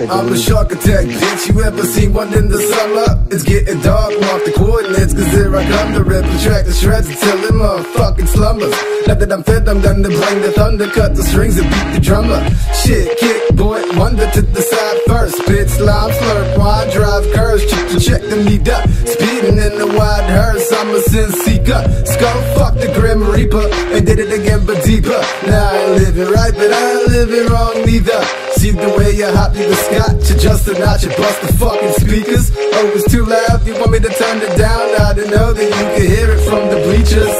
I'm a shark attack, bitch. You ever seen one in the summer? It's getting dark, mark the coordinates, cause here I come to rip the track to shreds until it motherfucking slumbers. Now that I'm fed, I'm done to bring the thunder, cut the strings and beat the drummer. Shit, kick, boy, wonder to the side first. Spit, slime, flirt, wine, drive, curves, check to check the meet up. Speeding in the wide hearse, I'm a sin seeker. Skull, fuck the grim reaper, and did it again but deeper. Now I ain't living right, but I ain't living wrong neither. The way you hop me the scotch, adjust the notch and bust the fucking speakers. Oh, it's too loud, you want me to turn it down? I didn't know that you could hear it from the bleachers.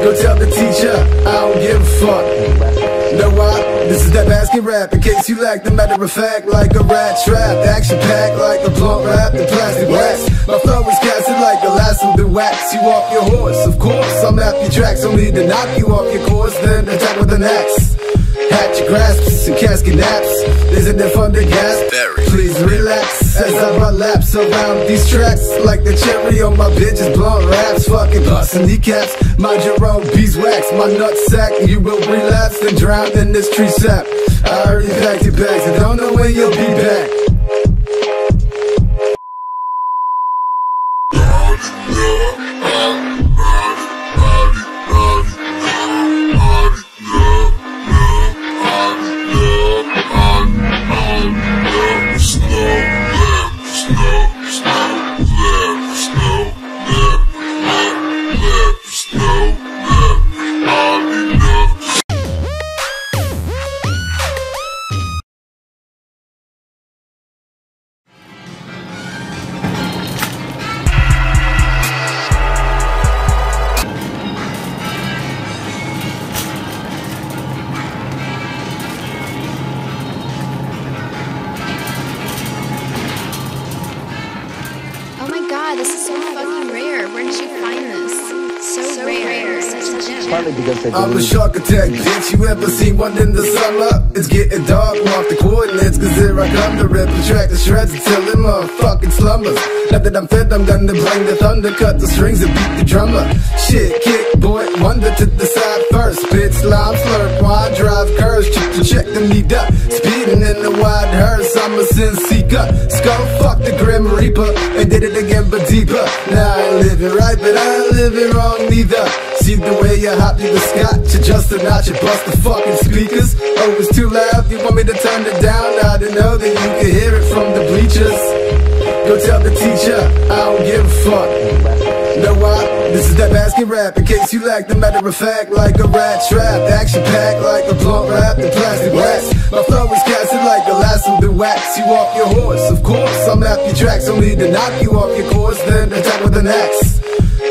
Go tell the teacher, I don't give a fuck. Know why? This is that basket rap. In case you lack the matter of fact, like a rat trap, action packed like a blunt wrap, the plastic wax. My flow is casted like a last of the wax. You off your horse, of course. I'm at your tracks, only to knock you off your course, then attack with an axe. Hatch your grasps and casket naps. Isn't it fun to gasp? Please relax as I run laps around these tracks. Like the cherry on my bitch's blunt raps. Fucking busting kneecaps. Mind your own beeswax. My nutsack. You will relapse and drown in this tree sap. I already packed your bags. I don't know when you'll be back. I'm a shark attack, bitch. You ever seen one in the summer? It's getting dark, mark the coordinates, cause here I come to rip the track to shreds until it motherfucking slumbers. Now that I'm fed, I'm gonna bring the thunder, cut the strings and beat the drummer. Shit, kick, boy, wonder to the side first. Spit, slime, flirt, wine, drive, curves, check to check the need up. In the I'm a sin seeker. Skull, fuck the grim reaper, and did it again but deeper. Now I ain't living right, but I ain't living wrong neither. See the way you hop me the scotch, adjust the notch and bust the fucking speakers. Oh, it's too loud, you want me to turn it down? I didn't know that you could hear it from the bleachers. Go tell the teacher, I don't give a fuck. Know why? This is that basket rap. In case you lack the matter of fact, like a rat trap, action packed like a blunt wrap, the plastic wax. My flow is casted like a lasso the wax. You off your horse, of course. I'm at your tracks, only to knock you off your course, then attack with an axe.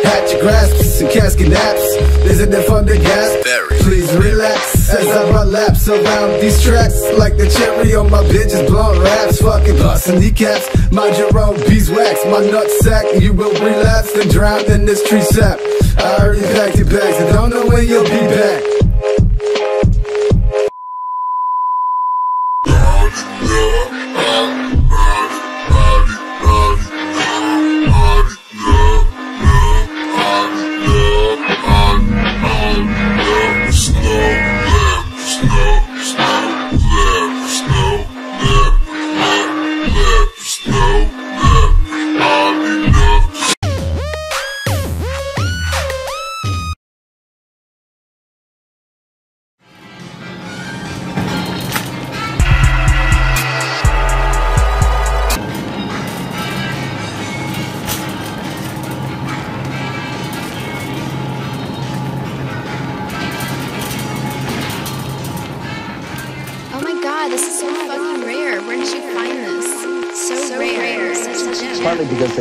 Hatch your grasps and casket naps. Isn't it fun to gasp? Please relax as I run laps around these tracks. Like the cherry on my bitch's blunt raps. Fucking busting kneecaps. Mind your own beeswax. My nutsack. You will relapse and drown in this tree sap. I already packed your bags. I don't know when you'll be back.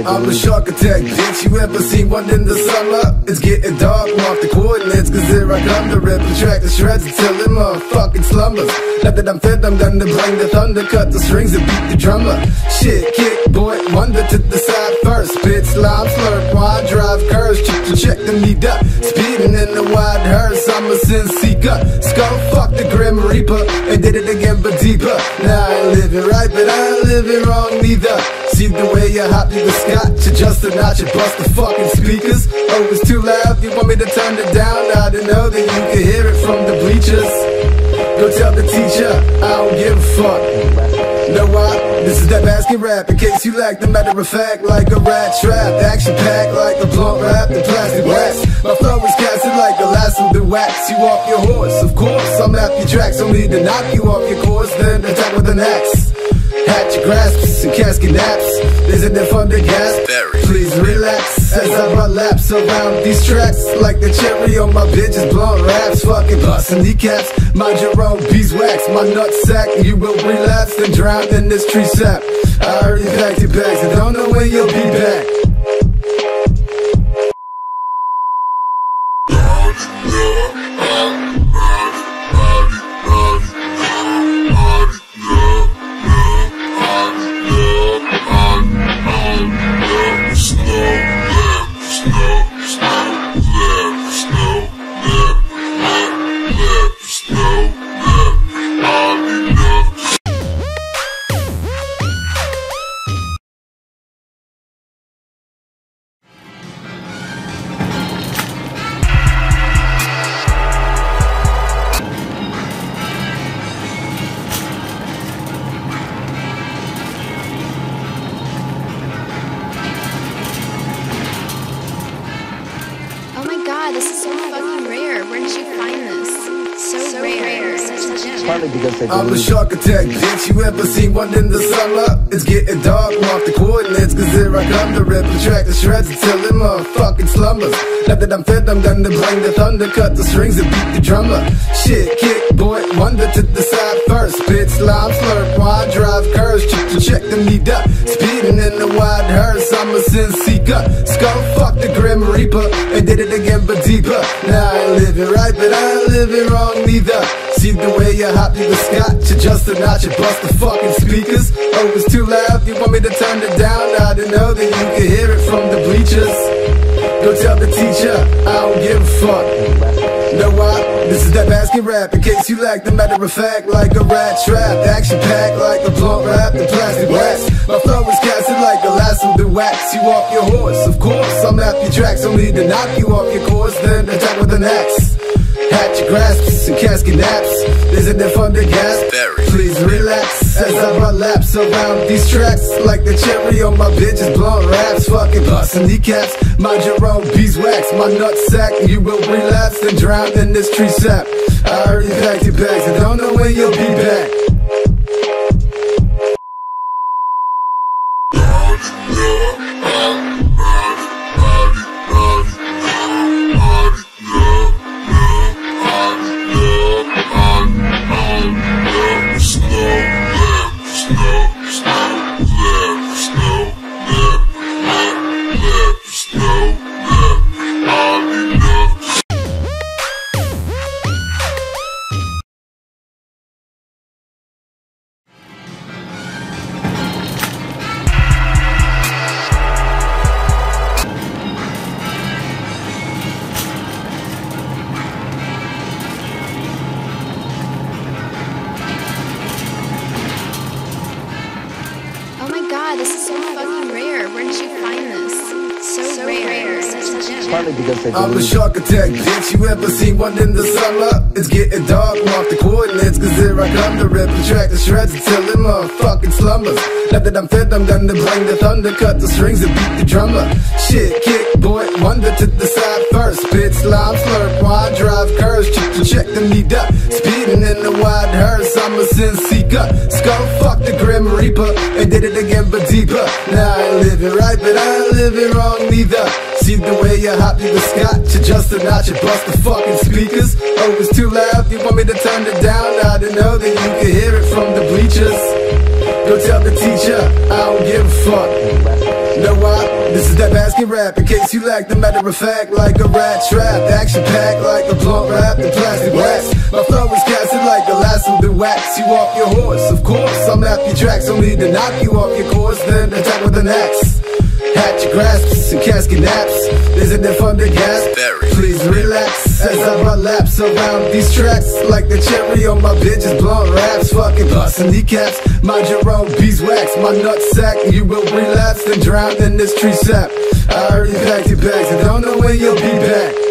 I'm a shark attack, bitch. You ever seen one in the summer? It's getting dark, mark the coordinates, cause here I come to rip the track to shreds until it motherfucking slumbers. Now that I'm fed, I'm done to bring the thunder, cut the strings and beat the drummer. Shit, kick, boy, wonder to the side first. Spit, slime, flirt, wine, drive, curves, check to check the need up. Speeding in the wide hearse, I'm a sin seeker. Skull, fuck the grim reaper, and did it again but deeper. Now I ain't living right, but I ain't living wrong neither. See the way you hop me the scotch, adjust the notch and bust the fucking speakers. Oh, it's too loud, you want me to turn it down? I didn't know that you could hear it from the bleachers. Go tell the teacher, I don't give a fuck. Know why? This is that basket rap. In case you lack the matter of fact, like a rat trap, action packed like a blunt wrap, the plastic wax. My flow is casted like a lasso the wax. You off your horse, of course. I'm after your tracks, only to knock you off your course, then attack with an axe. Hatch your grasps and casket naps. Isn't it fun to gasp? Very. Please relax as I run laps around these tracks like the cherry on my bitches blunt raps. Fucking busting kneecaps. Mind your own beeswax. My nutsack, you will relapse and drown in this tree sap. I already packed your bags and don't know when you'll be back. I I'm a shark attack, bitch. You ever seen one in the summer? It's getting dark, mark the coordinates, cause here I come to rip the track to shreds until it motherfucking slumbers. Now that I'm fed, I'm gonna bring the thunder, cut the strings and beat the drummer. Shit, kick, boy, wonder to the side first. Spit, slime, slurp, wine, drive, curves, check to check the need up. Speeding in the wide hearse, I'm a sin seeker. Skull, fuck the grim reaper, and did it again but deeper. Now I ain't living right, but I ain't living wrong neither. See the way you hop you the scotch, adjust the notch, and bust the fucking speakers. Oh, it's too loud, you want me to turn it down? I didn't know that you could hear it from the bleachers. Go tell the teacher, I don't give a fuck. Know why? This is that basket rap. In case you lack the matter of fact, like a rat trap, action packed like a blunt wrap, the plastic wax. My flow is casted like a lasso the wax. You off your horse, of course. I'm after your tracks, only to knock you off your course, then attack with an axe. Hatch your grasps and casket naps. Isn't it fun to gasp? Very. Please relax as I run laps around these tracks like the cherry on my bitches blunt raps. Fucking busting kneecaps. Mind your own beeswax. My nutsack, you will relapse and drown in this tree sap. I already packed your bags and don't know when you'll be back. I'm a believe shark attack, bitch. You ever seen one in the summer? It's getting dark, mark the coordinates, cause here I come to rip the track to shreds until it motherfucking slumbers. Now that I'm fed, I'm gonna bring the thunder, cut the strings and beat the drummer. Shit, kick, boy, wonder to the side first. Spit, slime, slurp, wine, drive, curves, check to check the need up. Speeding in the wide hearse, I'm a sin seeker. Skull, fuck the grim reaper, and did it again but deeper. Now I ain't living right, but I ain't living wrong neither. See the way you hop you the scotch, adjust a notch, and bust the fucking speakers. Oh, it's too loud, you want me to turn it down? I didn't know that you could hear it from the bleachers. Go tell the teacher, I don't give a fuck. Know why? This is that basket rap. In case you lack the matter of fact, like a rat trap, action packed like a blunt wrap, the plastic wax. My flow is casted like last of the wax. You off your horse, of course. I'm after your tracks, only to knock you off your course, then attack with an axe. Hatch your grasps and casket naps. Isn't it fun to gasp? Very. Please relax as I run laps around these tracks like the cherry on my bitches blunt raps. Fucking busting kneecaps. Mind your own beeswax. My nutsack, you will relapse and drown in this tree sap. I already packed your bags and don't know when you'll be back.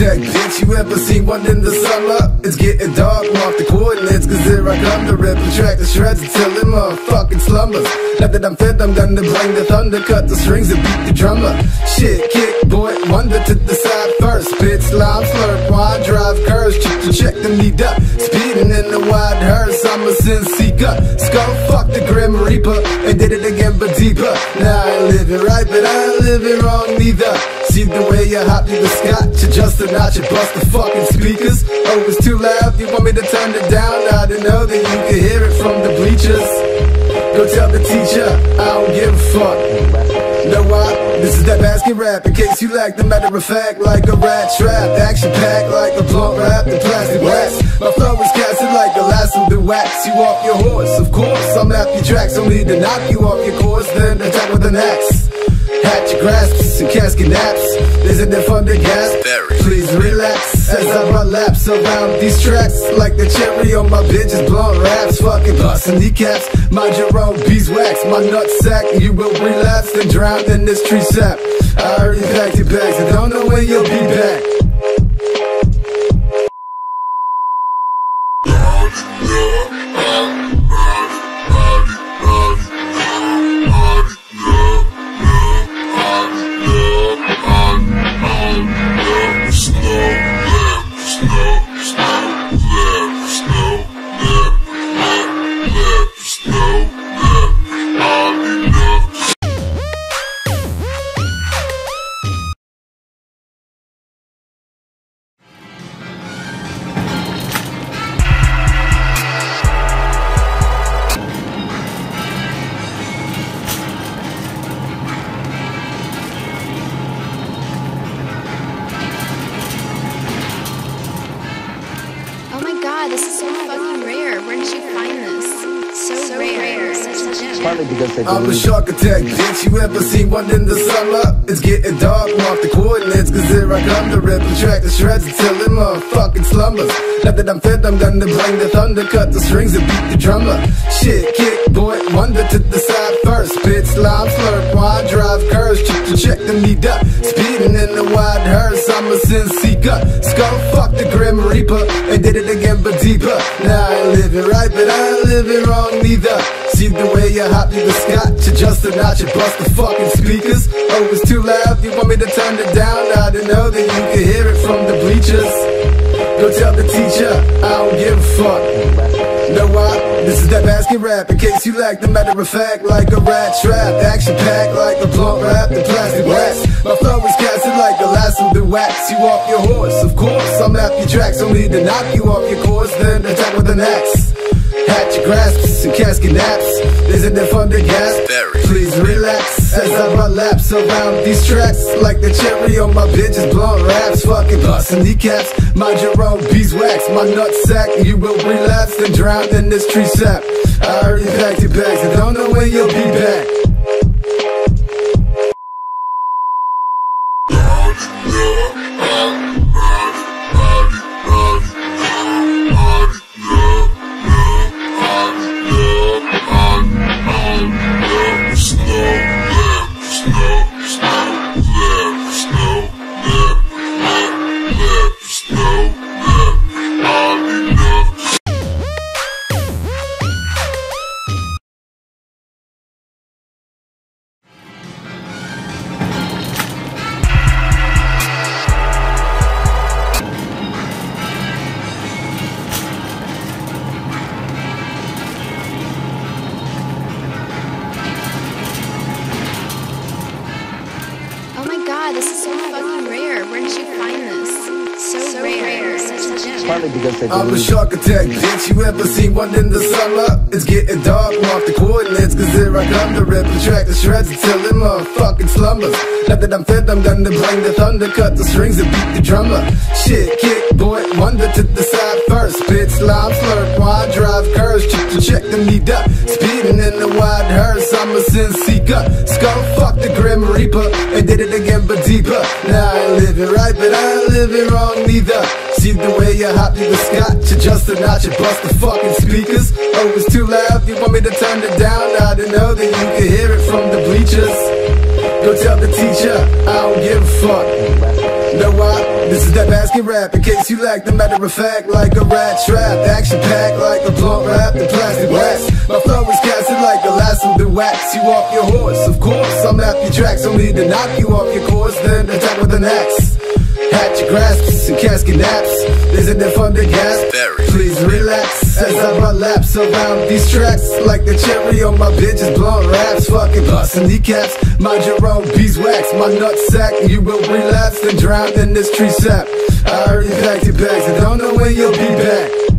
Bitch. You ever seen one in the summer? It's getting dark, mark the coordinates, cause here I come to rip the track to shreds until it motherfucking slumbers. Now that I'm fed, I'm gonna bring the thunder, cut the strings and beat the drummer. Shit, kick, boy, wonder to the side first. Spit, slime, flirt, wine, drive, curves, check to check the meet up. Speeding in the wide hearse, I'm a sin seeker. Skull, fuck the grim reaper, and did it again but deeper. Now I ain't living right, but I ain't living wrong neither. See the way you hop you the scotch, adjust a notch, and bust the fucking speakers. Oh, it's too loud, you want me to turn it down? I didn't know that you could hear it from the bleachers. Go tell the teacher, I don't give a fuck. Know why? This is that basket rap. In case you lack the matter of fact, like a rat trap, action packed like a blunt wrap, the plastic wax. My flow is casted like a lasso that wax you off your horse. Of course, I'm after your tracks, only to knock you off your course, then attack with an axe. Hatch your grasps and casket naps. Isn't it fun to gasp? Please relax as I run laps around these tracks like the cherry on my bitch's blunt raps. Fucking bustin' kneecaps. Mind your own beeswax. My nutsack, you will relapse and drown in this tree sap. I already packed your bags and don't know when you'll be back. Partly because they I'm a shark attack, bitch. You ever seen one in the summer? It's getting dark, mark the coordinates, cause here I come to rip the track to shreds until it motherfucking slumbers. Now that I'm fed, I'm gonna bring the thunder, cut the strings and beat the drummer. Shit, kick, boy, wonder to the side first. Spit, slime, flirt, wine, drive, curves, check to check the meet up. Speeding in the wide hearse, I'm a sin seeker. Skull, fuck the grim reaper, and did it again but deeper. Now I ain't living right, but I ain't living wrong neither. See the way you hop you the scotch, adjust a notch and bust the fucking speakers. Oh, it's too loud, you want me to turn it down? I didn't know that you could hear it from the bleachers. Go tell the teacher, I don't give a fuck. Know why? This is that basket rap. In case you lack the matter of fact, like a rat trap, action packed like a blunt wrap, the plastic wax. My flow is casted like a lasso that wax you off your horse. Of course, I'm after your tracks, only to knock you off your course, then attack with an axe. Hatch your grasps and casket naps. Isn't it fun to gasp? Please relax as I run laps around these tracks like the cherry on my bitch's blunt raps. Fucking bustin' kneecaps. Mind your own beeswax. My nutsack, you will relapse and drown in this tree sap. I already packed your bags and don't know when you'll be back. I'm a shark attack, bitch. You ever see one in the summer? It's getting dark, mark the coordinates, cause here I come to rip the track to shreds until it motherfucking slumbers. Now that I'm fed, I'm gonna bring the thunder, cut the strings and beat the drummer. Shit, kick, boy, wonder to the side first. Spit, slime, flirt, wine, drive, curves, check to check the meet up. Speeding in the wide hearse, I'm a sin seeker. Skull, fuck the grim reaper, and did it again but deeper. Now I ain't living right, but I ain't living wrong neither. See the way you hop you the scotch, just a notch and bust the fucking speakers. Oh, it's too loud, you want me to turn it down? I didn't know that you could hear it from the bleachers. Go tell the teacher, I don't give a fuck. Know why? This is that basket rap. In case you lack the matter of fact, like a rat trap. Action packed like a blunt wrap. The plastic wax. My flow is casted like a lasso that wax you off your horse. Of course, I'm after your tracks, only to knock you off your course, then attack with an axe. Hatch your grasps and casket naps. Isn't it fun to gasp? Very. Please relax as I run laps around these tracks like the cherry on my bitch's blunt raps. Fucking bustin' kneecaps. Mind your own beeswax. My nutsack, you will relapse and drown in this tree sap. I already packed your bags and don't know when you'll be back.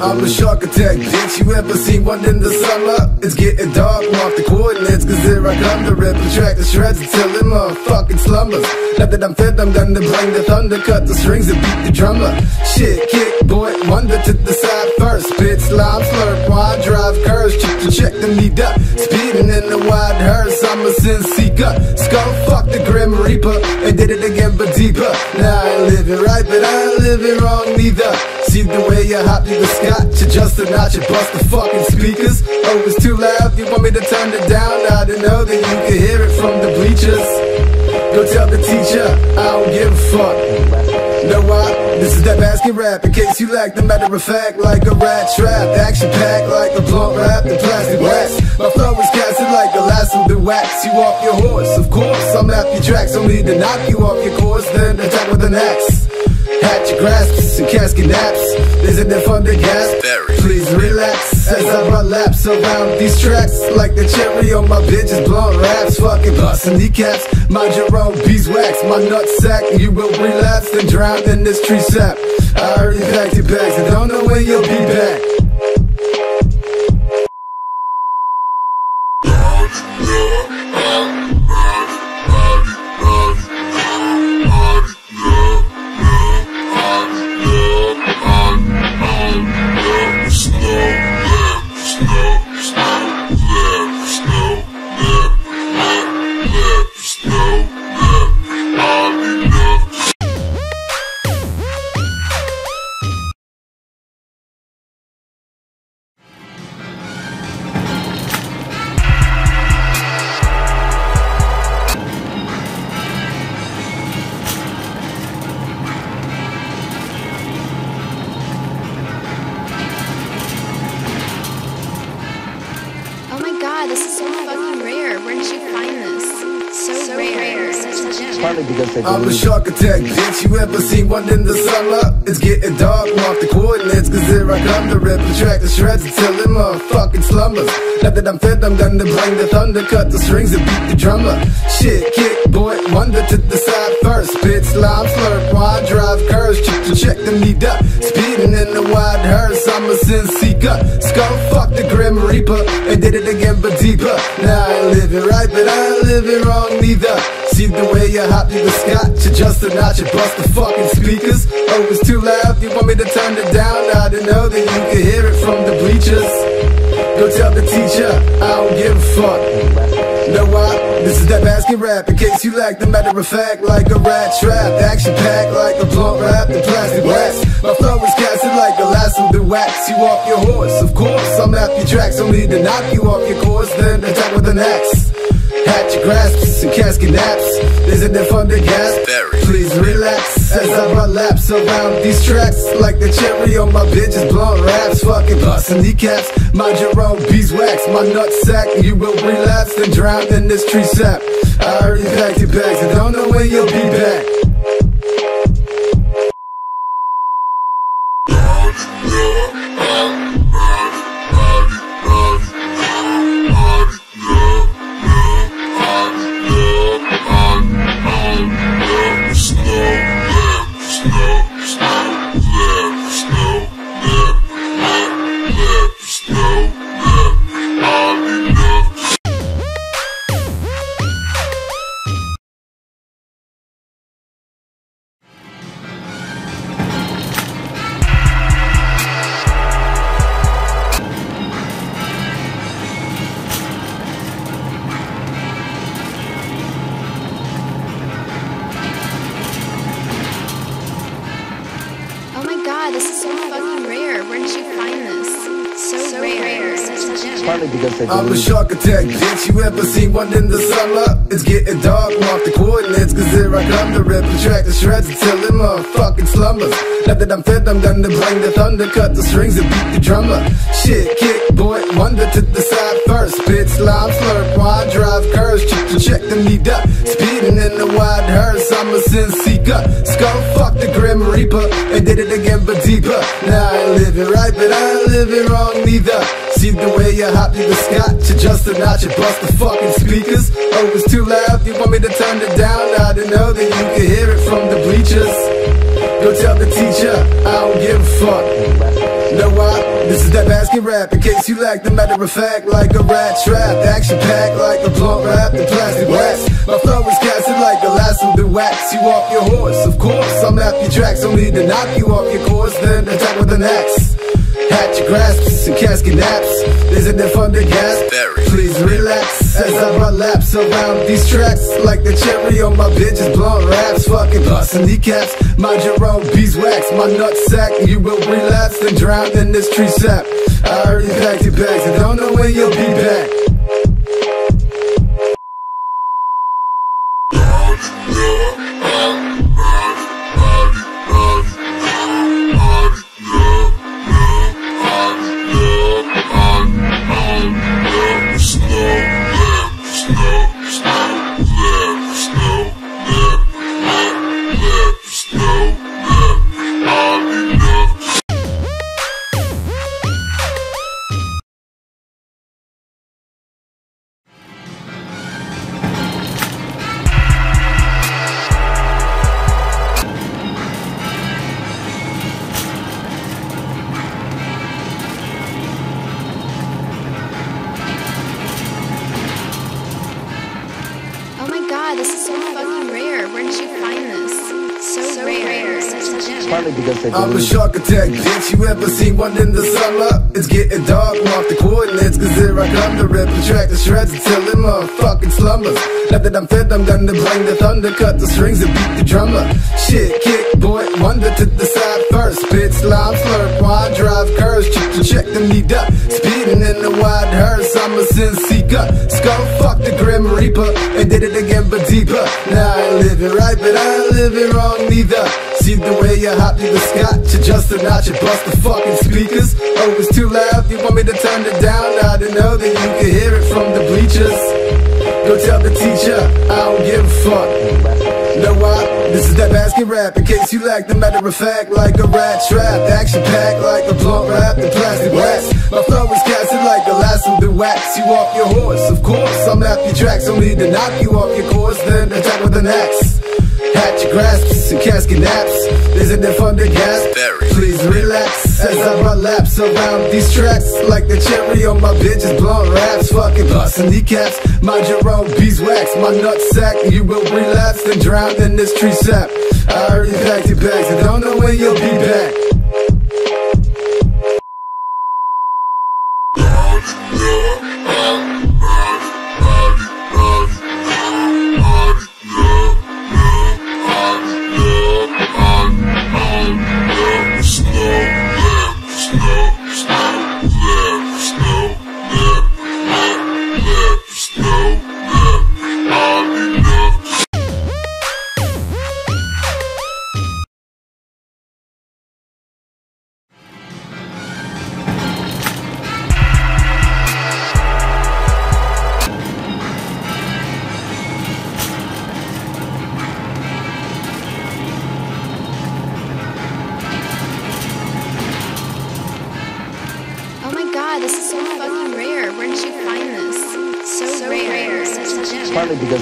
I'm a shark attack, bitch. You ever seen one in the summer? It's getting dark, mark the coordinates, cause here I come to rip the track the shreds until it motherfucking slumbers. Now that I'm fed, I'm done to bring the thunder, cut the strings and beat the drummer. Shit, kick, boy, wonder to the side first. Spit, slime, slurp, wine, drive, curves, check to check the need up. Speeding in the wide hearse, I'm a sin seeker. Skull, fuck the Grim Reaper, and did it again but deeper. Now living right, but I ain't living wrong neither. See the way you hop to the scotch, adjust the notch, and bust the fucking speakers. Oh, it's too loud, you want me to turn it down? I didn't know that you could hear it from the bleachers. Go tell the teacher, I don't give a fuck. Know why? This is that basket rap. In case you lack the matter of fact, like a rat trap. Action packed like a blunt wrap. The plastic wax. My flow is casted like a lasso that wax you off your horse. Of course, I'm after your tracks, only to knock you off your course, then attack with an axe. Hatch your grasps and casket naps. Isn't it fun to gasp? Very. Please relax as I run laps around these tracks like the cherry on my bitch's blunt raps. Fucking bustin' kneecaps. Mind your own beeswax. My nutsack, you will relapse and drown in this tree sap. I already packed your bags and don't know when you'll be back. I'm a shark attack, bitch. You ever seen one in the summer? It's getting dark, mark the coordinates, cause here I come to rip and track the shreds until it motherfucking slumbers. Now that I'm fed, I'm gonna bring the thunder, cut the strings and beat the drummer. Shit, kick, boy, wonder to the side first. Spit, slime, slurp, wine, drive, curves, check to check the need up. Speeding in the wide hearse, I'm a sin seeker. Skull, fuck the Grim Reaper, and did it again but deeper. Now I ain't living right, but I ain't living wrong neither. See the way you hop to the scotch, adjust the notch and bust the fucking speakers. Oh, it's too loud, you want me to turn it down? I didn't know that you could hear it from the bleachers. Go tell the teacher, I don't give a fuck. Know why? This is that basket rap. In case you lack the matter of fact, like a rat trap. Action packed like a blunt wrap. The plastic wax. My flow is casted like a lasso that wax you off your horse. Of course, I'm after your tracks, only to knock you off your course, then attack with an axe. Hatch your grasps and casket naps. Isn't it fun to gasp? Very. Please relax as I run laps around these tracks like the cherry on my bitch's blunt raps. Fucking bustin' kneecaps. Mind your own beeswax. My nutsack, you will relapse and drown in this tree sap. I already packed your bags and don't know when you'll be back. I'm a shark attack, bitch. You ever seen one in the summer? It's getting dark, mark the coordinates, cause here I come to rip the track to shreds until it motherfucking slumbers. Now that I'm fed, I'm gonna bring the thunder, cut the strings and beat the drummer. Shit, kick, boy, wonder to the side first. Spit, slime, slurp, wine, drive, curves, check to check the need up. Speeding in the wide hearse, I'm a sin seeker. Skull, fuck the grim reaper, and did it again but deeper. Now living right, but I ain't living wrong neither. See the way you hop you the scotch, adjust a notch, and bust the fucking speakers. Oh, it's too loud, you want me to turn it down? I didn't know that you could hear it from the bleachers. Go tell the teacher, I don't give a fuck. Know why? This is that basket rap. In case you lack the matter of fact, like a rat trap, action packed like a blunt wrap, the plastic wax. My flow is casted like a lasso the wax. You off your horse, of course. I'm after your tracks, need to knock you off your course, then attack with an axe. Hatch your grasps and casket naps. Isn't it fun to gasp? Please relax as I run laps around these tracks like the cherry on my bitch's blunt raps. Fucking bustin' kneecaps. Mind your own beeswax. My nutsack, you will relapse and drown in this tree sap. I already packed your bags and don't know when you'll be back. I'm a shark attack, bitch. You ever seen one in the summer? It's getting dark, mark the coordinates, cause here I come to rip the track to shreds until it motherfucking slumbers. Now that I'm fed, I'm gonna bring the thunder, cut the strings and beat the drummer. Shit, kick, boy, wonder to the side first. Spit, slime, slurp, wine, drive, curves, check to check the need up. Speeding in the wide hearse, I'm a sin seeker. Skull, fuck the grim reaper, and did it again but deeper. Now I ain't living right, but I ain't living wrong neither. The way you hop you the scotch, adjust a notch, and bust the fucking speakers. Oh, it's too loud, you want me to turn it down? I didn't know that you could hear it from the bleachers. Go tell the teacher, I don't give a fuck. Know why? This is that basket rap. In case you lack the matter of fact, like a rat trap, action packed like a blunt wrap, the plastic wax. My flow is casted like a lasso the wax. You off your horse, of course. I'm after your tracks, don't need to knock you off your course, then attack with an axe. Hatch your grasps and casket naps. Isn't it fun to gasp? Please relax as I run laps around these tracks like the cherry on my bitch's blunt raps. Fucking bustin' kneecaps. Mind your own beeswax. My nutsack, you will relapse and drown in this tree sap. I already packed your bags and don't know when you'll be back.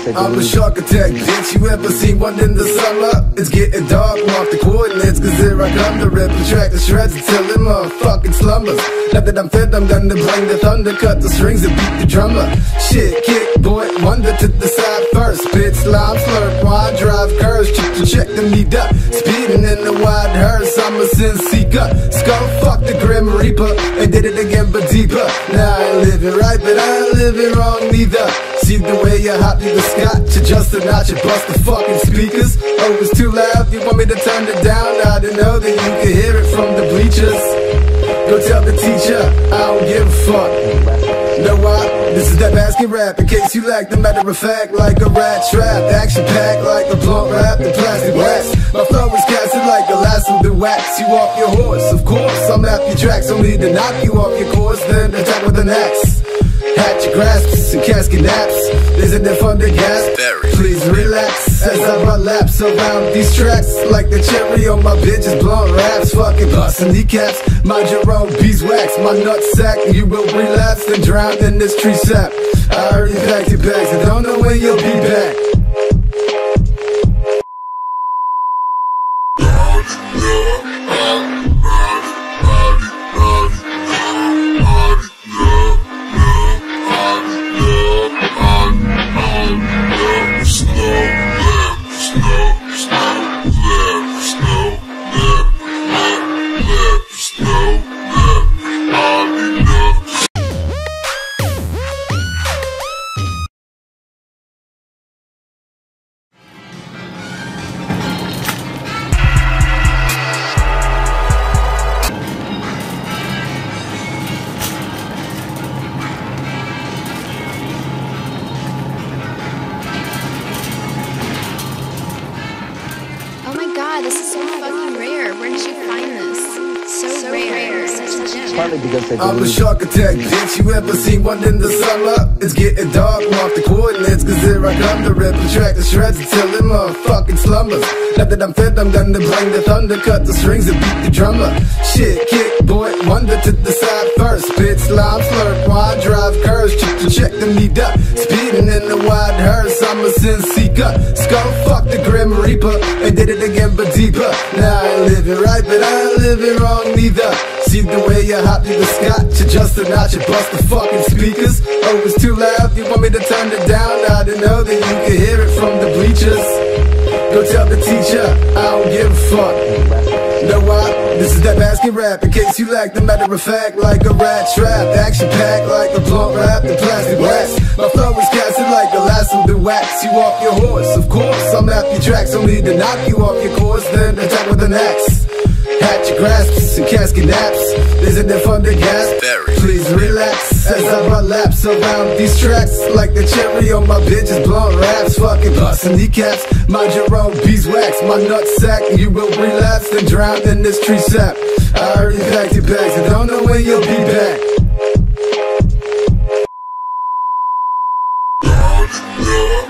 I'm a shark attack, bitch. You ever seen one in the summer? It's getting dark, mark the coordinates, cause here I come to rip the track to shreds until it motherfucking slumbers. Now that I'm fed, I'm gonna bring the thunder, cut the strings and beat the drummer. Shit, kick, boy, wonder to the side first. Spit, slime, slurp, wine, drive, curves, check to check the need up. Speeding in the wide hearse, I'm a sin seeker. Skull, fuck the grim reaper, and did it again but deeper. Now I ain't living right, but I ain't living wrong neither. See the way you hop you the scotch, adjust a notch, and bust the fucking speakers. Oh, it's too loud, you want me to turn it down? I didn't know that you could hear it from the bleachers. Go tell the teacher, I don't give a fuck. Know why? This is that basket rap. In case you lack the matter of fact, like a rat trap, action packed like a blunt wrap, the plastic wax. My flow is casted like a lasso the wax. You off your horse, of course. I'm after your tracks, only to knock you off your course, then attack with an axe. Hatch your grasps and casket naps. Isn't it fun to gasp? Please relax as I relapse around these tracks like the cherry on my bitch's blunt raps. Fucking bustin' kneecaps. Mind your own beeswax. My nutsack, you will relapse and drown in this tree sap. I already packed your bags. I don't know when you'll be back. Oh Partly because they I'm a shark attack, bitch. You ever seen one in the summer? It's getting dark, mark the coordinates, cause here I come to rip and track the shreds until it motherfucking slumbers. Now that I'm fed, I'm gonna bring the thunder, cut the strings and beat the drummer. Shit, kick, boy, wonder to the side first. Spit, slime, slurp, wine, drive, curves, check to check the need up. Speeding in the wide hearse, I'm a sin seeker. Skull, fuck the grim reaper, and did it again but deeper. Now I ain't living right, but I ain't living wrong neither. The way you hop through the scotch, adjust the notch, and bust the fucking speakers. Oh, it's too loud, you want me to turn it down? I didn't know that you could hear it from the bleachers. Go tell the teacher, I don't give a fuck. Know why? This is that basket rap. In case you lack the matter of fact, like a rat trap, action packed like a blunt wrap, the plastic wax. My flow is casted like a lasso the wax. You off your horse, of course. I'm after your tracks, only to knock you off your course, then attack with an axe. Hatch your grasps and casket naps. Isn't it fun to gasp? Please relax as I relapse around these tracks like the cherry on my bitch's blunt raps. Fucking bustin' kneecaps. Mind your own beeswax. My nutsack, you will relapse and drown in this tree sap. I already packed your bags. I don't know when you'll be back. Oh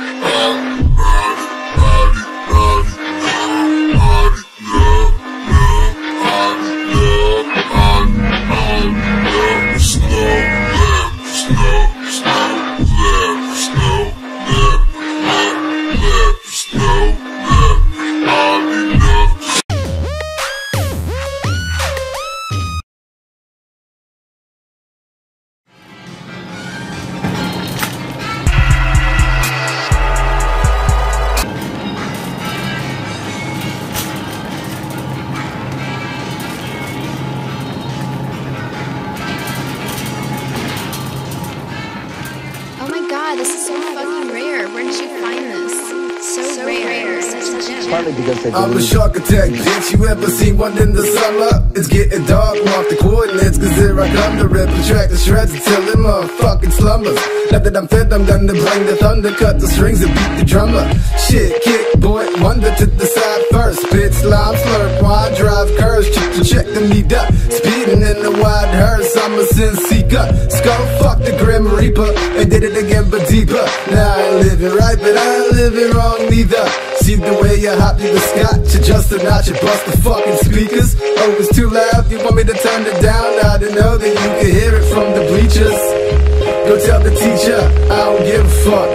I'm a shark attack, bitch. You ever seen one in the summer? It's getting dark, mark the coordinates, cause here I come to rip and track the shreds until it motherfucking slumbers. Now that I'm fed, I'm to bring the thunder, cut the strings and beat the drummer. Shit, kick, boy, wonder to the side first. Spit, slime, slurp, wine, drive, curves, check to check the need up. Speeding in the wide hearse, I'm a sin seeker. Skull, fuck the grim reaper, and did it again but deeper. Now I ain't living right, but I ain't living wrong neither. See the way you hop through the scotch, adjust the notch and bust the fucking speakers. Oh, it's too loud, you want me to turn it down? I didn't know that you could hear it from the bleachers. Go tell the teacher, I don't give a fuck.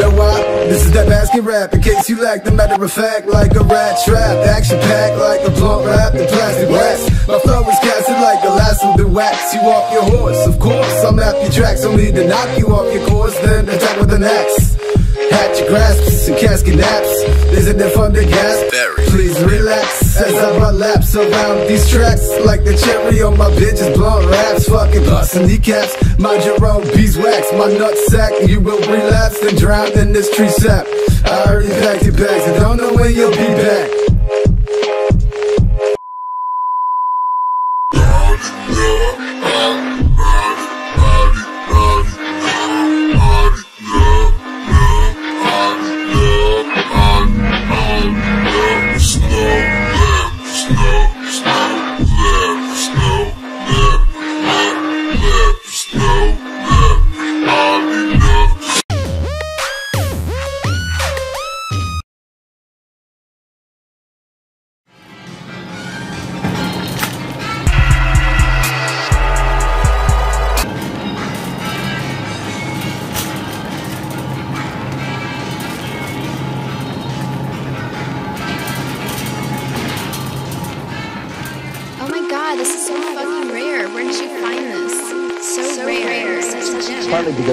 Know why? This is that basket rap. In case you lack the matter of fact, like a rat trap, action packed like a blunt wrap, the plastic wax. My flow is casted like a lasso the wax. You off your horse, of course. I'm after your tracks, only to knock you off your course, then attack with an axe. Hatch your grasps and casket naps. Isn't it fun to gasp? Please relax as I relapse around these tracks like the cherry on my bitch's blunt raps. Fucking bustin' kneecaps. Mind your own beeswax. My nutsack, you will relapse and drown in this tree sap. I already packed your bags. I don't know when you'll be back.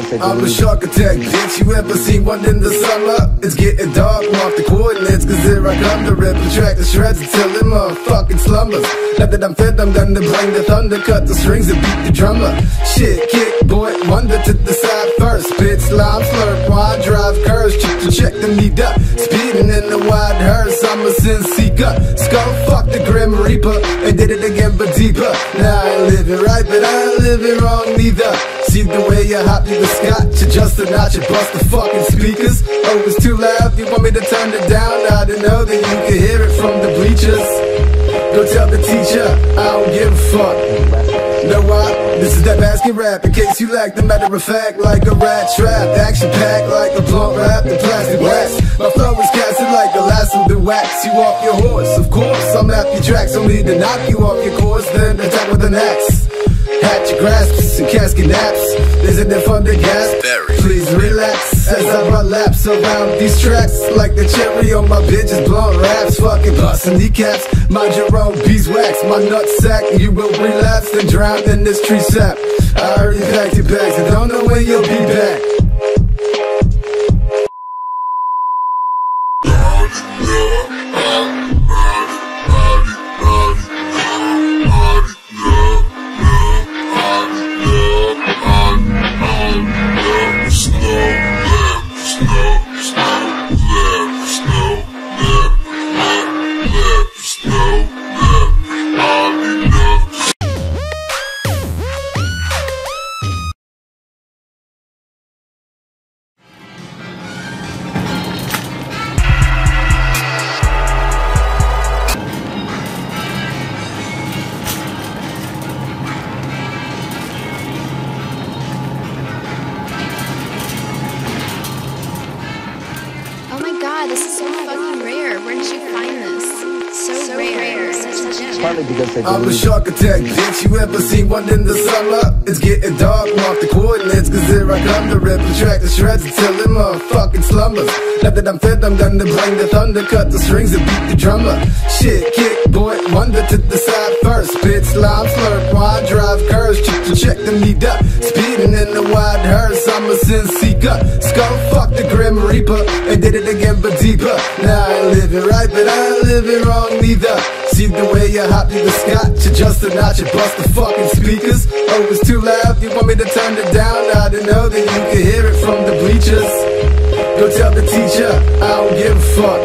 I'm a shark attack, bitch. You ever seen one in the summer? It's getting dark, mark the coordinates, cause here I come to rip the track to shreds until it motherfucking slumbers. That I'm fed, I'm gonna bring the thunder, cut the strings and beat the drummer. Shit, kick, boy, wonder to the side first. Spit, slime, slurp, wine, drive, curves, check to check the need up. Speeding in the wide hearse, I'm a sin seeker. Skull, fuck the grim reaper, and did it again but deeper. Now I ain't living right, but I ain't living wrong neither. See the way you hop you the scotch, adjust the notch and bust the fucking speakers. Oh, it's too loud, you want me to turn it down? I didn't know that you could hear it from the bleachers. Go tell the teacher, I don't give a fuck. Know why? This is that basket rap. In case you lack the matter of fact, like a rat trap, action packed like a blunt wrap, the plastic wax. My flow is casted like a lasso the wax. You off your horse, of course. I'm after your tracks, only to knock you off your course, then attack with an axe. Hatch your grasps and casket naps. Isn't it fun to gasp? Please relax as I run laps around these tracks like the cherry on my bitch's blunt raps. Fucking bustin' kneecaps. Mind your own beeswax. My nutsack, you will relapse and drown in this tree sap. I already packed your bags and don't know when you'll be back. Gonna bring the thunder, cut the strings and beat the drummer. Shit, kick, boy, wonder to the side first. Spit, slime, slurp, wine, drive, curves, check to check the need up. Speeding in the wide hearse, I'm a sin seeker. Skull, fuck the grim reaper, and did it again but deeper. Now I live it right, but I living wrong neither. See the way you hop you the scotch, adjust the notch and bust the fucking speakers. Oh, it's too loud, you want me to turn it down? I didn't know that you could hear it from the bleachers. Go tell the teacher, I don't give a fuck.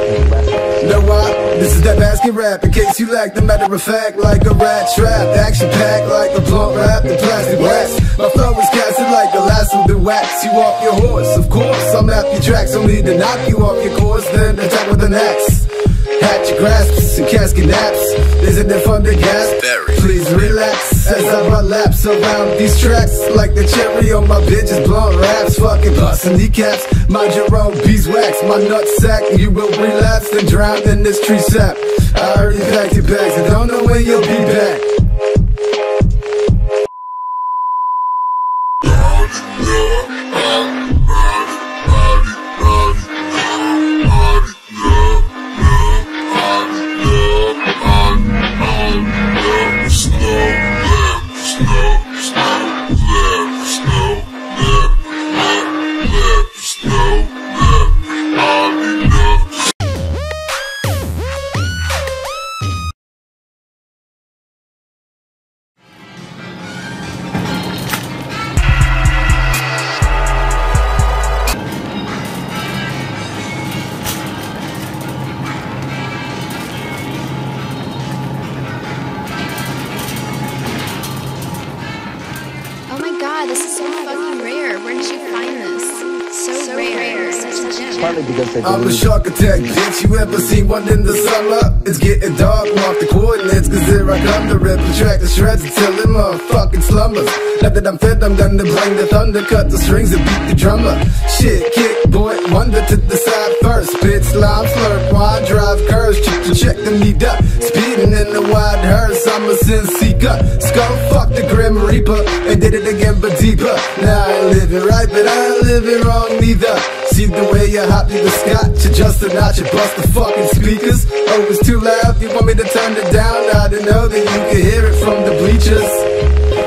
Know why? This is that basket rap. In case you lack the matter of fact, like a rat trap, action packed like a blunt wrap, the plastic wax. My flow is casted like a lasso the wax. You off your horse, of course. I'm after your tracks, only to knock you off your course, then attack with an axe. Grasps and casket naps. Isn't it fun to gasp? Please relax as I run laps around these tracks like the cherry on my bitch's blunt raps. Fucking bustin' kneecaps. Mind your own beeswax. My nutsack, you will relapse and drown in this tree sap. I already packed your bags and don't know when you'll be back. I'm a shark attack, bitch. You ever seen one in the summer? It's getting dark, mark the coordinates, cause here I come to rip the track to shreds until it motherfucking slumbers. Now that I'm fed, I'm gonna bring the thunder, cut the strings and beat the drummer. Shit, kick, boy, wonder to the side first. Spit, slime, slurp, wine, drive, curves, check to check the need up. Speeding in the wide hearse, I'm a sin seeker. Skull, fuck the grim reaper, and did it again but deeper. Now I ain't living right, but I ain't living wrong neither. See the way you hop you the scotch, adjust the notch and bust the fucking speakers. Oh, it's too loud, you want me to turn it down? I didn't know that you could hear it from the bleachers.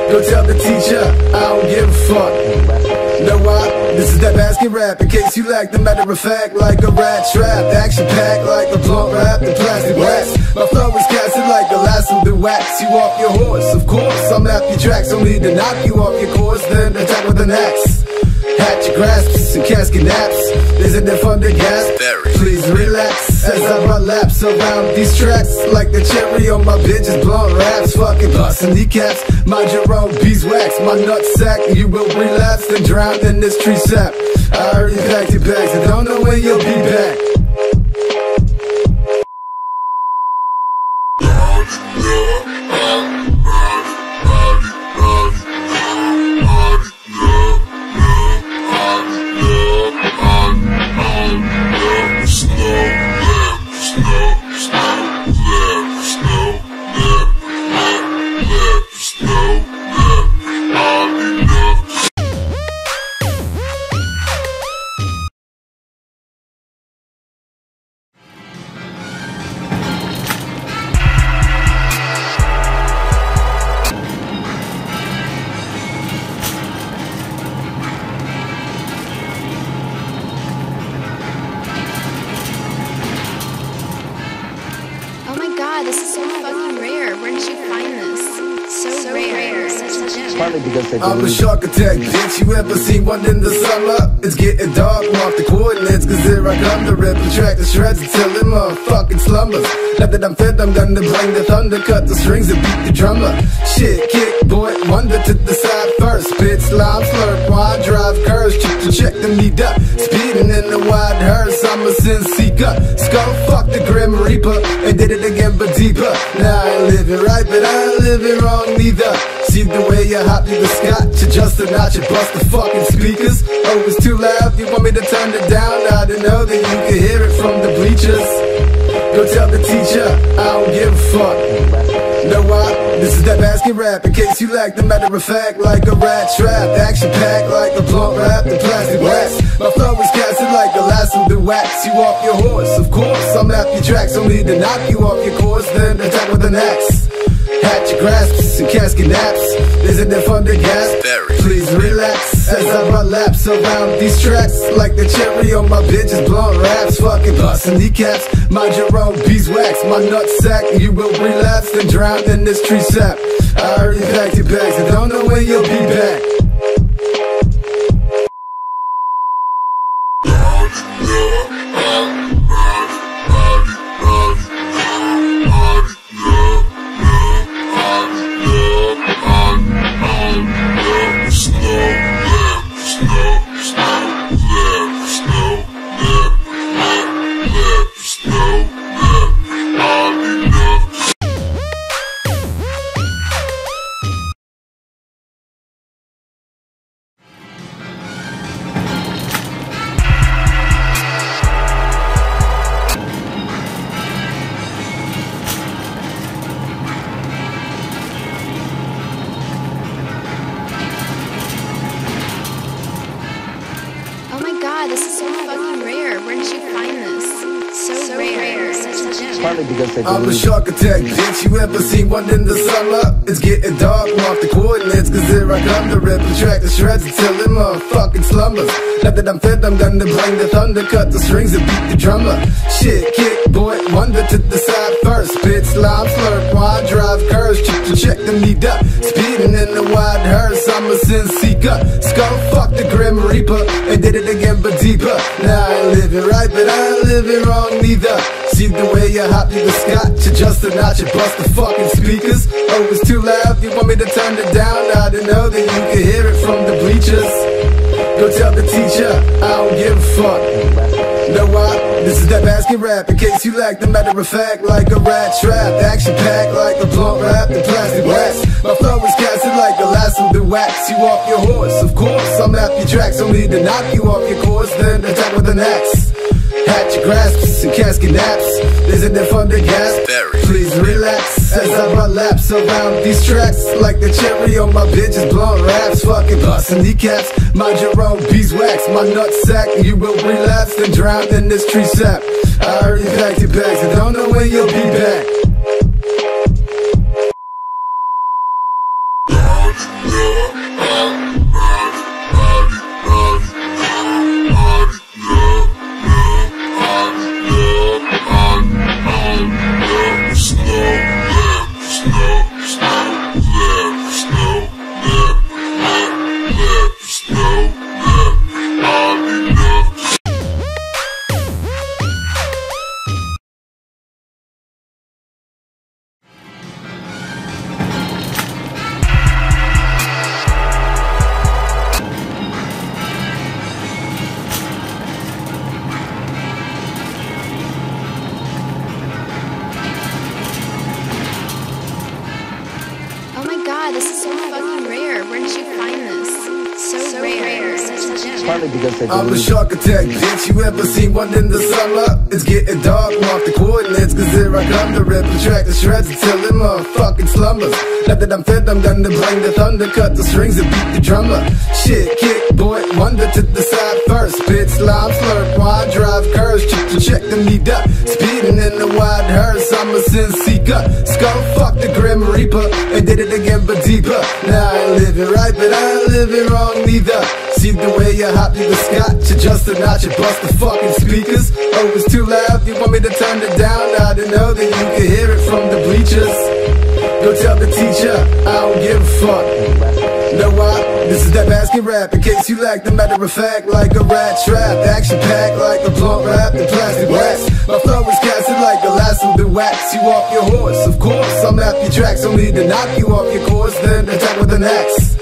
Go tell the teacher, I don't give a fuck. Know why? This is that basket rap. In case you lack the matter of fact, like a rat trap. Action packed like a blunt wrap. The plastic wax. My flow is casted like a lasso that wax you off your horse. Of course, I'm after tracks. Only to knock you off your course, then attack with an axe. Hatch grasps and casket naps. Isn't it fun to gasp? Please relax as I relapse around these tracks like the cherry on my bitch's blunt raps. Fucking busting kneecaps. Mind your own beeswax. My nutsack, you will relapse and drown in this tree sap. I already packed your bags. I don't know when you'll be back. I'm a shark attack, bitch. You ever seen one in the summer? It's getting dark, mark the coordinates, cause here I come to rip the track the shreds until it motherfucking slumbers. Now that I'm fed, I'm gonna bring the thunder, cut the strings and beat the drummer. Shit, kick, boy, wonder to the side first. Spit, slime, slurp, wine, drive, curves, check to check the need up. Speeding in the wide hearse, I'm a sin seeker. Skull, fuck the grim reaper, the way you hop through the scotch, adjust the notch, and bust the fucking speakers. Oh, it's too loud, you want me to turn it down? I don't know that you can hear it from the bleachers. Go tell the teacher, I don't give a fuck. Know why? This is that basket rap. In case you lack the matter of fact, like a rat trap. Action packed like a blunt wrap. The plastic wax. My flow is casted like a lasso that wax you off your horse. Of course, I'm after tracks only to knock you off your course, then attack with an axe. Hatch your grasps and casket naps. Isn't it fun to gasp? Please relax as I relapse around these tracks like the cherry on my bitch's blunt raps. Fucking busting kneecaps. Mind your own beeswax. My nutsack, you will relapse and drown in this tree sap. I already packed your bags. I don't know when you'll be back. I'm a shark attack, bitch. You ever seen one in the summer? It's getting dark, mark the coordinates, cause here I come to rip and track the shreds until it motherfucking slumbers. Now that I'm fed, I'm gonna bring the thunder, cut the strings and beat the drummer. Shit, kick, boy, wonder to the side first. Spit, slime, slurp, wine, drive, curves, check to check the need up. Speeding in the wide hearse, I'm a sin seeker. Skull, fuck the grim reaper, and did it again but deeper. Now living right, but I ain't living wrong neither. See the way you hop through the scotch, adjust the notch and bust the fucking speakers. Oh, it's too loud, you want me to turn it down? I don't know that you can hear it from the bleachers. Go tell the teacher, I don't give a fuck. Know why? This is that basket rap. In case you lack the matter of fact, like a rat trap. Action packed like a blunt wrap. The plastic wax. My flow is casted like a lasso that wax you off your horse. Of course, I'm after tracks only to knock you off your course, then attack with an axe. Hatch your grasps and casket naps. Isn't it fun to gasp? Please relax as I relapse around these tracks like the cherry on my bitch's blunt raps. Fucking busting kneecaps. Mind your own beeswax. My nut nutsack, you will relapse and drown in this tree sap. I already packed your bags. I don't know when you'll be back. Partly because they I'm a shark attack, bitch. You ever seen one in the summer? It's getting dark, mark the coordinates, cause here I come to rip and track the shreds until it motherfucking slumbers. Now that I'm fed, I'm done to bring the thunder, cut the strings and beat the drummer. Shit, kick, boy, wonder to the side first. Spit, slime, slurp, wine, drive, curves, check to check the need up. Speeding in the wide hearse, I'm a sin seeker. Skull, fuck the grim reaper, and did it again but deeper. Now I ain't living right, but I ain't living wrong neither. The way you hop to the scotch, adjust the notch, and bust the fucking speakers. Oh, it's too loud, you want me to turn it down? I don't know that you can hear it from the bleachers. Go tell the teacher, I don't give a fuck. Know why? This is that basket rap. In case you lack the matter of fact, like a rat trap, action packed like a blunt wrap, the plastic wax. My flow is casted like a lasso the wax. You off your horse, of course. I'm after your tracks, only to knock you off your course, then attack with an axe.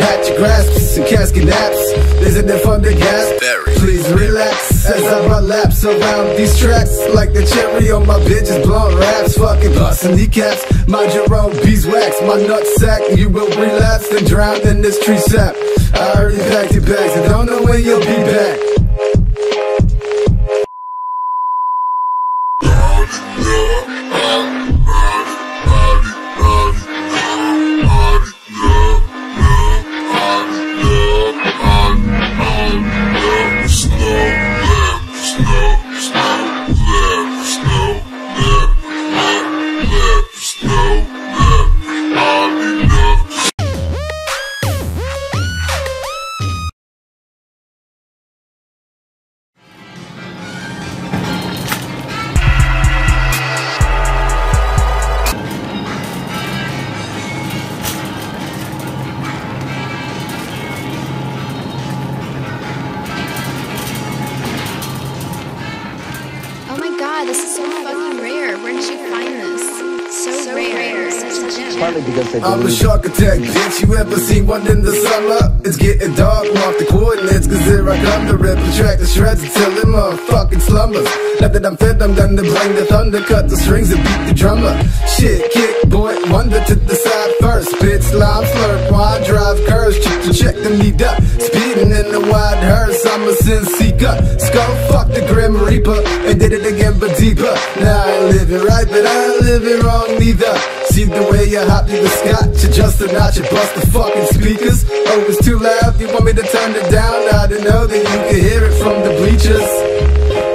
Hatch your grasps and casket naps. Isn't it fun to gasp? Please relax as I run laps around these tracks like the cherry on my bitch's blunt raps. Fucking bustin' kneecaps. Mind your own beeswax. My nutsack, you will relapse and drown in this tree sap. I already packed your bags and don't know when you'll be back. I'm a shark attack, bitch. You ever seen one in the summer? It's getting dark, mark the coordinates, cause here I come to rip the track the shreds until it motherfucking slumbers. Now that I'm fed, I'm done to bring the thunder, cut the strings and beat the drummer. Shit, kick, boy, wonder to the side first. Spit, slime, slurp, wine, drive, curves, check to check the need up. Speeding in the wide hearse, I'm a sin seeker. Skull, fuck the grim reaper, and did it again but deeper. Now I ain't living right, but I ain't living wrong neither. See the way you hop to the scotch, just a notch and bust the fucking speakers. Oh, it's too loud, you want me to turn it down? I don't know that you can hear it from the bleachers.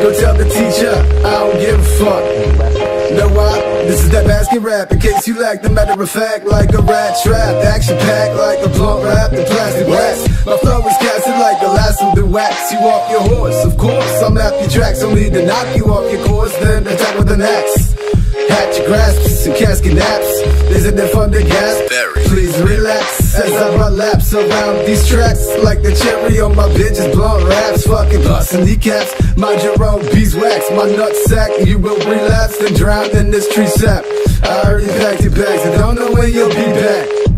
Go tell the teacher, I don't give a fuck. Know why? This is that basket rap. In case you lack the matter of fact, like a rat trap, action packed like a blunt wrap, the plastic wax. My flow is casted like a lasso the wax. You off your horse, of course. I'm after your tracks, only to knock you off your course, then attack with an axe. Hatch your grasps and casket naps. Isn't it fun to gasp? Please relax as I run laps around these tracks like the cherry on my bitch's blunt raps. Fucking bustin' kneecaps. Mind your own beeswax. My nutsack, you will relapse and drown in this tree sap. I already packed your bags and don't know when you'll be back.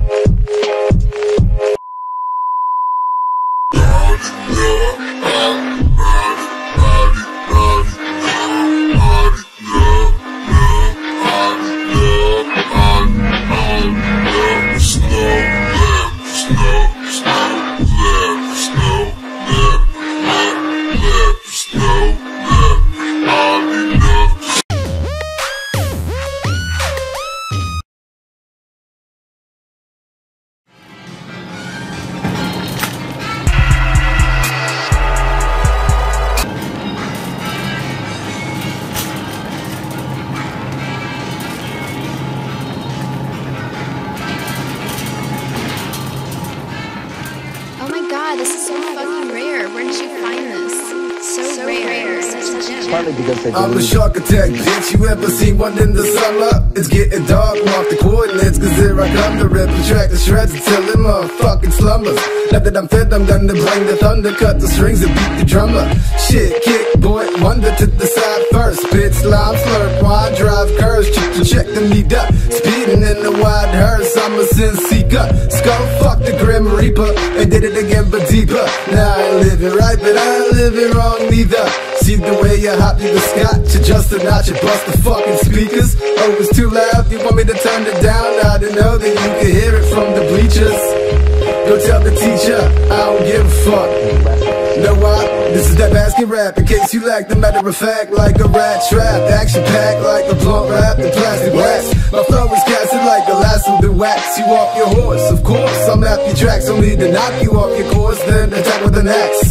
Gem. partly because they I'm a shark attack, bitch. You ever seen one in the summer? It's getting dark, mark the coordinates, cause here I come to rip the track the shreds until it motherfucking slumbers. Now that I'm fed, I'm gonna bring the thunder, cut the strings and beat the drummer. Shit, kick, boy, wonder to the side first. Spit, slime, slurp, wine, drive, curves, check to check the need up. Speeding in the wide hearse, I'm a sin seeker. Skull, fuck the grim reaper, and did it again but deeper. Now I ain't living right, but I ain't living wrong neither. See the way you hop to the scotch, adjust the notch and bust the fucking speakers. Oh, it's too loud, you want me to turn it down? I don't know that you can hear it from the bleachers. Go tell the teacher, I don't give a fuck. Know why? This is that basket rap. In case you lack the matter of fact, like a rat trap, action packed like a blunt wrap, the plastic wax. My flow is casted like a lasso the wax. You off your horse, of course. I'm after tracks, only to knock you off your course, then attack with an axe.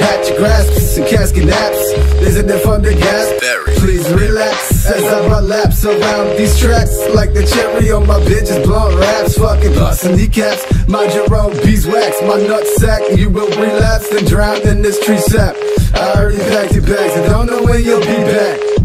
Hatch your grasps and casket naps. Isn't it fun to gasp? Please relax as I run laps around these tracks like the cherry on my bitch's blunt raps. Fucking busting kneecaps. Mind your own beeswax. My nutsack, you will relapse and drown in this tree sap. I already packed your bags and don't know when you'll be back.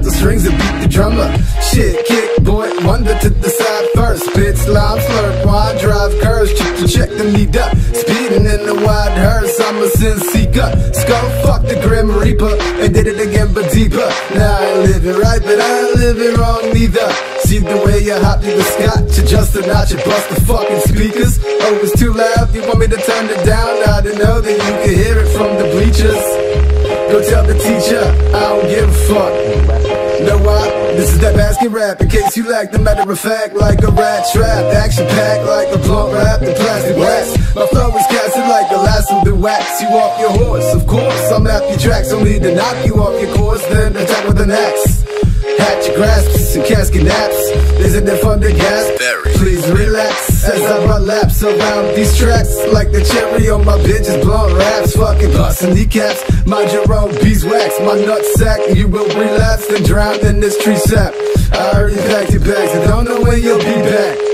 Cut the strings and beat the drummer. Shit, kick, boy, wonder to the side first. Spit, slime, slurp, wine, drive, curves, check to check the need up. Speeding in the wide hearse, I'm a sin seeker. Skull, fuck the grim reaper, and did it again but deeper. Now I ain't living right, but I ain't living wrong neither. See the way you hop through the scotch, adjust the notch, and bust the fucking speakers. Oh, it's too loud, you want me to turn it down? I didn't know that you could hear it from the bleachers. Go tell the teacher, I don't give a fuck. Know why? This is that basket rap. In case you lack the matter of fact, like a rat trap, action packed like a blunt wrap, the plastic wax. My flow is casted like a lasso the wax. You off your horse, of course. I'm after tracks, only to knock you off your course, then attack with an axe. Grasps and casket naps. Isn't it fun to gasp? Please relax as I relapse around these tracks like the cherry on my bitch's blunt raps. Fucking busting kneecaps. Mind your own beeswax. My nutsack, you will relapse and drown in this tree sap. I already packed your bags I don't know when you'll be back.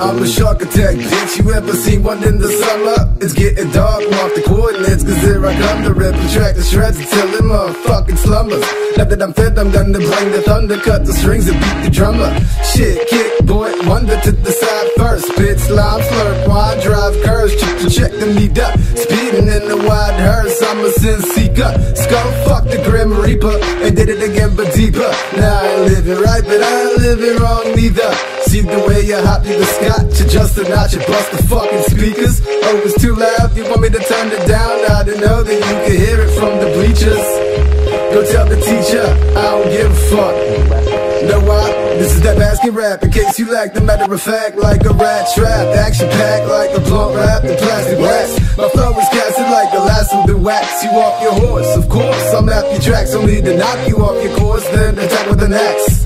I'm a shark attack, bitch. You ever seen one in the summer? It's getting dark, mark the coordinates, cause here I come to rip and track the shreds until it motherfucking slumbers. Now that I'm fed, I'm gonna bring the thunder, cut the strings and beat the drummer. Shit, kick, boy, wonder to the side first. Spit, slime, flirt, wine, drive, curves, check to check the need up. Speeding in the wide hearse, I'm a sin seeker. Skull, fuck the grim reaper, and did it again deeper. Now I ain't living right, but I ain't living wrong neither. See the way you hop through the scotch, adjust the notch and bust the fucking speakers. Oh, it's too loud, you want me to turn it down? I didn't know that you could hear it from the bleachers. Go tell the teacher, I don't give a fuck. Know why? This is that basket rap. In case you lack the matter of fact, like a rat trap, action packed like a blunt wrap, the plastic wax. My flow is casted like a lasso the wax. You off your horse, of course. I'm after tracks, only to knock you off your course, then attack with an axe.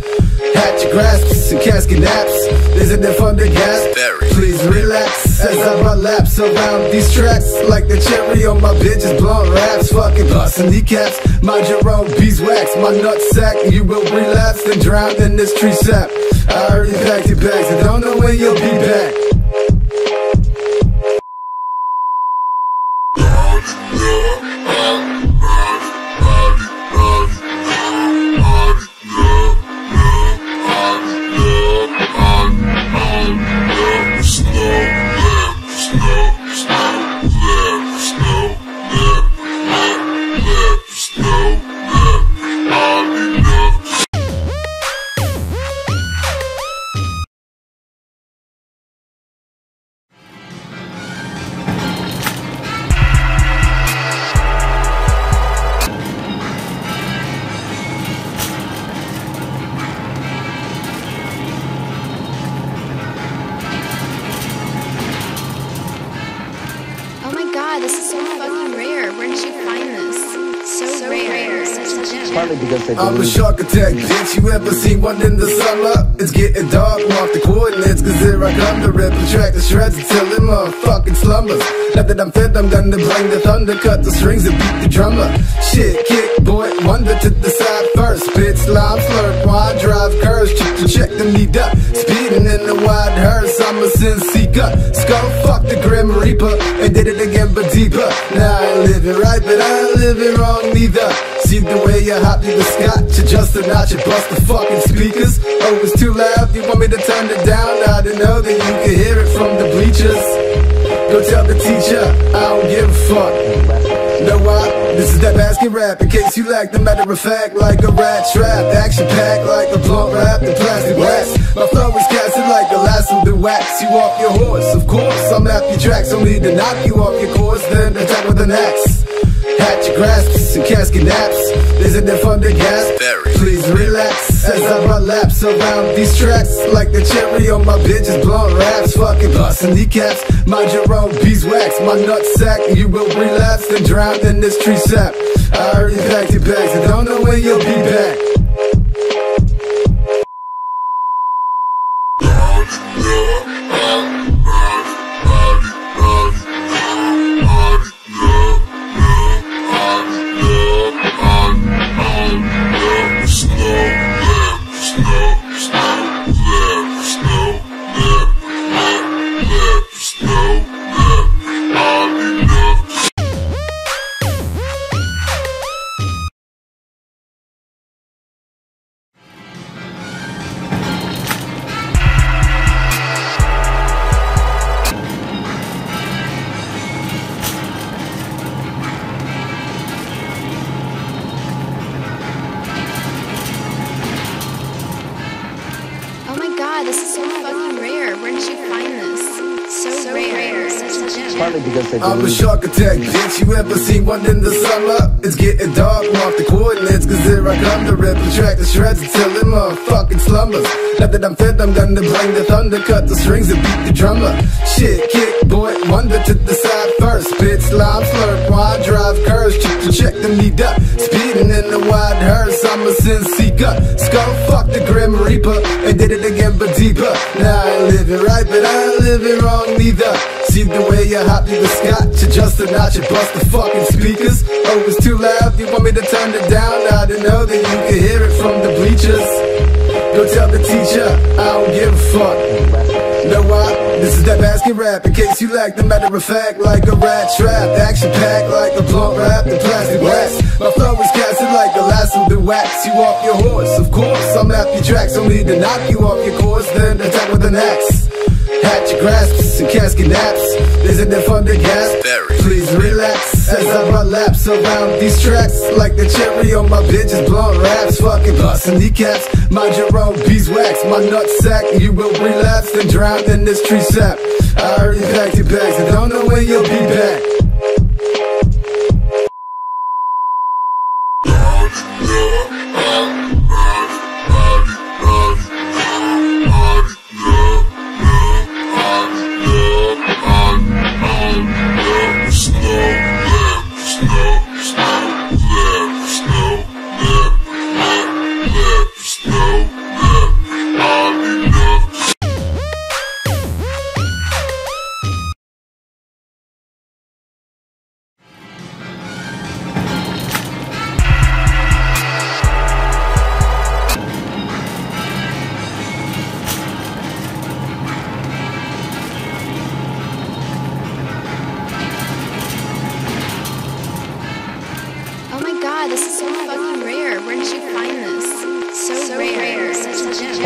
Hatch your grasps and casket naps. Isn't it fun to gasp? Please relax as I run laps around these tracks like the cherry on my bitch's blunt raps. Fucking busting kneecaps. Mind your own beeswax. My nutsack, you will relapse and drown in this tree sap. I already packed your bags and don't know when you'll be back. Attack, bitch. You ever seen one in the summer? It's getting dark, mark the coordinates, cause here I come to rip the track to shreds until it motherfucking slumbers. Now that I'm fed, I'm gonna bring the thunder, cut the strings and beat the drummer. Shit, kick, boy, wonder to the side first. Spit, slime, flirt, wine, drive, curves, check to check the need up. Speeding in the wide hearse, I'm a sin seeker. Skull, fuck the grim reaper, and did it again but deeper. Now ain't living right, but I ain't living wrong neither. See the way you hop to the scotch, adjust the notch, and bust the fucking speakers. Oh, it's too loud, you want me to turn it down? I didn't know that you could hear it from the bleachers. Go tell the teacher, I don't give a fuck. Know why? This is that basket rap. In case you lack the matter of fact, like a rat trap, action packed like a blunt wrap, the plastic wax. My flow is casted like a lasso the wax. You off your horse, of course. I'm at your tracks, only to knock you off your course, then attack with an axe. Hatch your grasps and casket naps. Isn't it fun to gasp? Please relax as I run laps around these tracks like the cherry on my bitches. Blunt raps, fucking busting kneecaps. Mind your own beeswax, my nutsack. You will relapse and drown in this tree sap. I already packed your bags and don't know when you'll be back. I'm a shark attack, bitch. You ever seen one in the summer? It's getting dark, mark the coordinates, cause here I come to rip the track to shreds until it motherfucking slumbers. Now that I'm fed, I'm gonna bring the thunder, cut the strings and beat the drummer. Shit, kick, boy, wonder to the side first. Spit, slime, flirt, wine, drive, curves, check to check the need up. Speeding in the wide hearse, I'm a sin seeker. Skull, fuck the grim reaper, and did it again Now I ain't living right, but I ain't living wrong neither. See the way you hop to the scotch, adjust the notch and bust the fucking speakers. Oh, it's too loud, you want me to turn it down? I didn't know that you could hear it from the bleachers. Go tell the teacher, I don't give a fuck. Know why? This is that basket rap. In case you lack the matter of fact, like a rat trap, action packed like a blunt wrap, the plastic wax. My flow is casted like a lasso that wax. You off your horse, of course. I'm at your tracks, only to knock you off your course, then attack with an axe. Hatch your grasps and casket naps. Isn't it fun to gasp? Please relax as I run laps around these tracks like the cherry on my bitches. Blunt raps, fucking busting kneecaps. Mind your own beeswax, my nutsack. You will relapse and drown in this tree sap. I already packed your bags and don't know when you'll be back.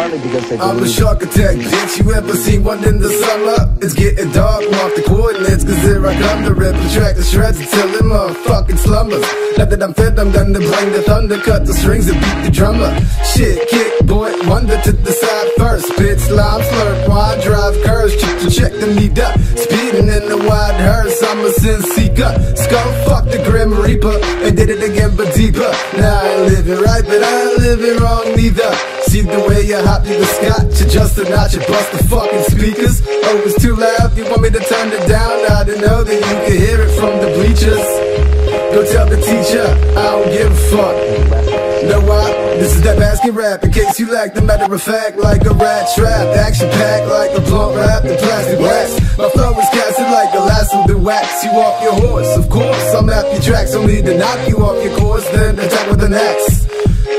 I'm a shark attack, bitch. You ever seen one in the summer? It's getting dark, mark the coordinates, cause here I come to rip the track to shreds until it motherfucking slumbers. Now that I'm fed, I'm gonna bring the thunder, cut the strings and beat the drummer. Shit, kick, boy, wonder to the side first. Spit, slime, flirt, wine, drive, curves, check to check the need up. Speeding in the wide hearse, I'm a sin seeker. Skull, fuck the grim reaper, and did it again but deeper. Now I ain't living right, but I ain't living wrong neither. See the way you hop to the scotch, adjust the notch and bust the fucking speakers. Oh, it's too loud, you want me to turn it down? I didn't know that you could hear it from the bleachers. Go tell the teacher, I don't give a fuck. Know why? This is that basket rap, in case you lack the matter of fact, like a rat trap. Action packed like a blunt wrap, the plastic wax. My flow is casted like a lasso the wax. You off your horse, of course. I'm at your tracks, only to knock you off your course, then attack with an axe.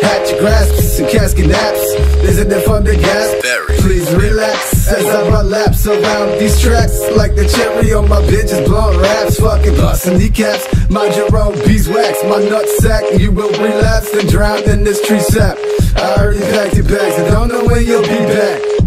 Hatch your grasps and casket naps. Isn't it fun to gasp? Very. Please relax as I run laps around these tracks like the cherry on my bitch's blunt raps. Fucking busting kneecaps. Mind your own beeswax. My nutsack, you will relapse and drown in this tree sap. I already packed your bags, I don't know when you'll be back.